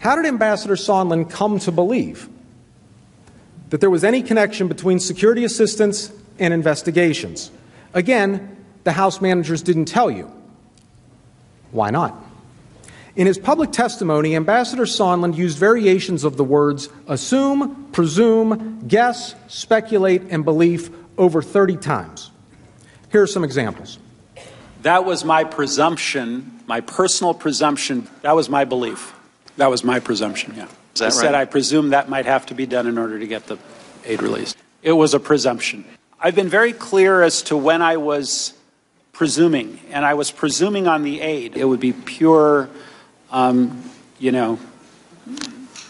How did Ambassador Sondland come to believe that there was any connection between security assistance and investigations? Again, the House managers didn't tell you. Why not? In his public testimony, Ambassador Sondland used variations of the words assume, presume, guess, speculate, and belief over 30 times. Here are some examples. That was my presumption, my personal presumption. That was my belief. That was my presumption, yeah. Is that I said? I presume that might have to be done in order to get the aid released. It was a presumption. I've been very clear as to when I was presuming, and I was presuming on the aid. It would be pure, um, you know,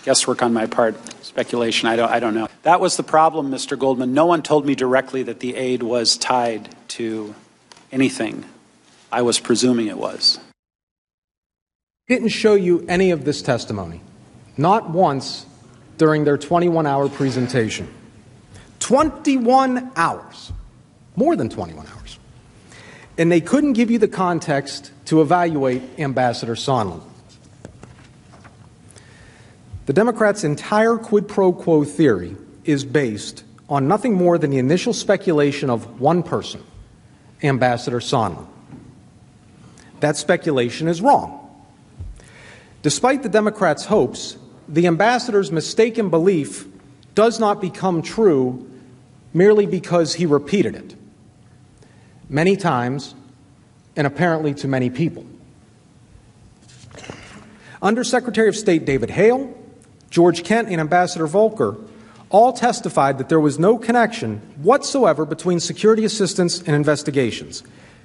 guesswork on my part, speculation. I don't, I don't know. That was the problem, Mr. Goldman. No one told me directly that the aid was tied to anything. I was presuming it was. Didn't show you any of this testimony, not once during their 21 hour presentation. 21 hours, more than 21 hours. And they couldn't give you the context to evaluate Ambassador Sondland. The Democrats' entire quid pro quo theory is based on nothing more than the initial speculation of one person, Ambassador Sondland. That speculation is wrong. Despite the Democrats' hopes, the ambassador's mistaken belief does not become true merely because he repeated it many times and apparently to many people. Under Secretary of State David Hale, George Kent, and Ambassador Volker all testified that there was no connection whatsoever between security assistance and investigations.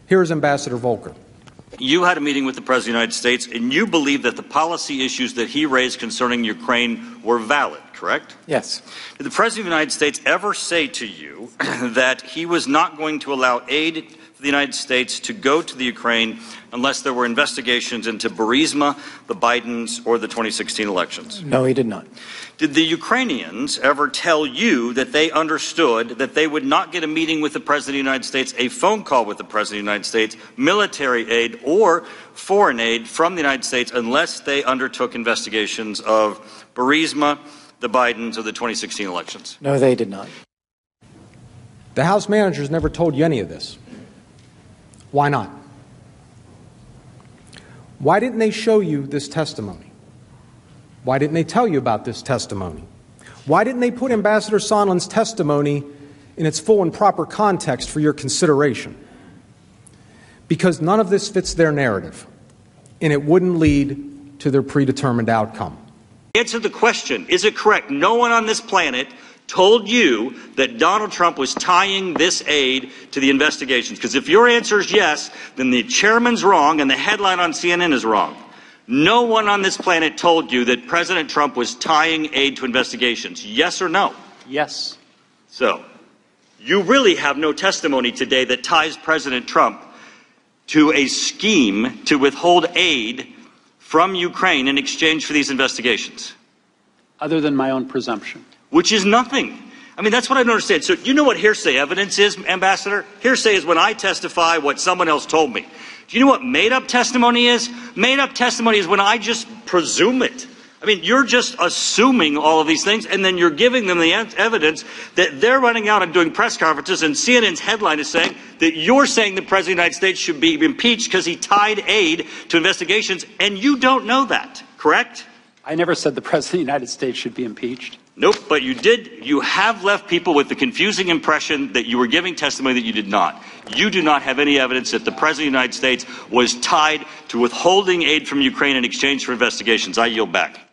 Here is Ambassador Volker. You had a meeting with the President of the United States, and you believe that the policy issues that he raised concerning Ukraine were valid, correct? Yes. Did the President of the United States ever say to you that he was not going to allow aid for the United States to go to the Ukraine unless there were investigations into Burisma, the Bidens, or the 2016 elections? No, he did not. Did the Ukrainians ever tell you that they understood that they would not get a meeting with the President of the United States, a phone call with the President of the United States, military aid, or foreign aid from the United States unless they undertook investigations of Burisma, the Bidens, or the 2016 elections? No, they did not. The House managers never told you any of this. Why not? Why didn't they show you this testimony? Why didn't they tell you about this testimony? Why didn't they put Ambassador Sondland's testimony in its full and proper context for your consideration? Because none of this fits their narrative, and it wouldn't lead to their predetermined outcome. Answer the question Is it correct? No one on this planet told you that Donald Trump was tying this aid to the investigations. Because if your answer is yes, then the chairman's wrong and the headline on CNN is wrong. No one on this planet told you that President Trump was tying aid to investigations. Yes or no? Yes. So, you really have no testimony today that ties President Trump to a scheme to withhold aid from Ukraine in exchange for these investigations, Other than my own presumption. Which is nothing. I mean, that's what I don't understand. So, you know what hearsay evidence is, Ambassador? Hearsay is when I testify what someone else told me. Do you know what made up testimony is? Made up testimony is when I just presume it. I mean, you're just assuming all of these things, and then you're giving them the evidence that they're running out and doing press conferences, and CNN's headline is saying that you're saying the President of the United States should be impeached because he tied aid to investigations, and you don't know that, correct? I never said the President of the United States should be impeached. Nope, but you did, you have left people with the confusing impression that you were giving testimony that you did not. You do not have any evidence that the President of the United States was tied to withholding aid from Ukraine in exchange for investigations. I yield back.